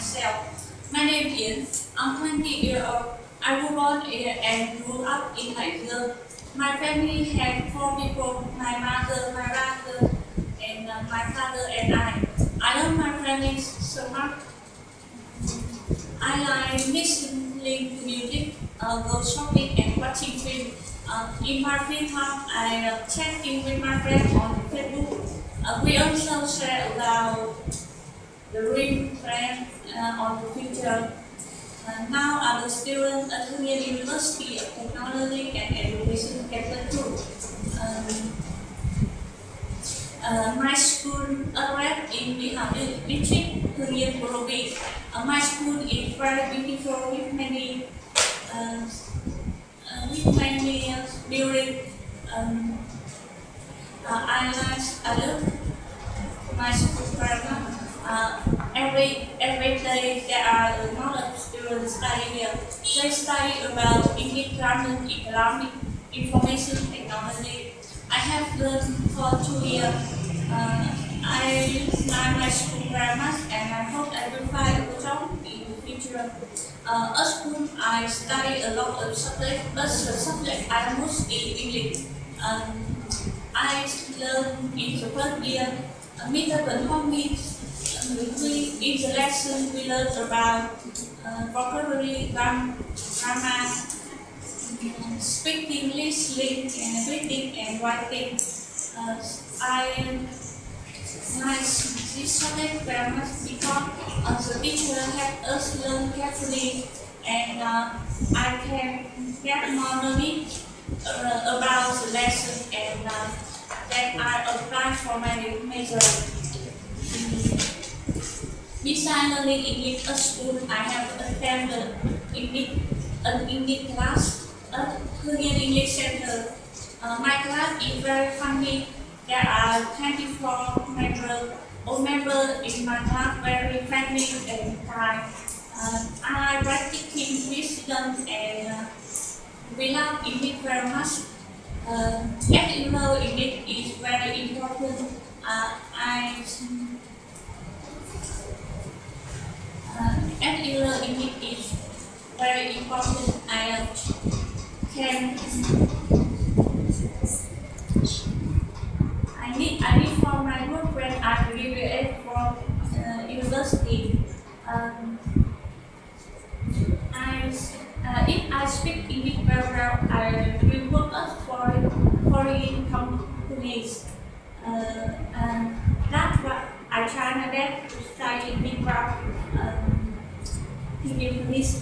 myself. My name is, I'm 20 years old. I was born here and grew up in Haize. My family had four people, my mother, my brother, and uh, my father and I. I love my family so much. I like listening to music, uh, go shopping and watching film. Uh, in my free time, I uh, chatting with my friends on Facebook. Uh, we also share about the dream plan uh, on the future. Uh, now I'm a student at Hưng University of Technology and Education Capital. Um, uh, my school address in Bihar district, Hưng Yên Province. Uh, my school is very beautiful with many uh, uh, with many uh, buildings. Um, uh, I like I love my school very much. Every every day there are a lot of students studying here. They study about English grammar, economic, information technology. I have learned for two years. Uh, I like my school very much and I hope I will find a job in the future. Uh, at school, I study a lot of subjects, but the subject I most is English. Um, I learned in the first year, Mr. Vẫn Hong in the lesson we learned about uh, vocabulary, grammar, speaking, listening, and reading and writing. Uh, I like this subject very much because uh, the teacher helped us learn carefully and uh, I can get more knowledge uh, about the lesson and uh, then I apply for my major. Besides learning English at school, I have attended English, an English class at Korean English Center. Uh, my class is very funny. There are 24 members. All members in my class very friendly and kind. Uh, I practice wisdom and uh, we love English very much. Uh, uh, you know, English is very important. I can I need I need for my good friend I graduated from uh, university. Um, I uh, if I speak English very well, I will work at foreign foreign companies. Uh, and that's what I try my best to study English well. Um, English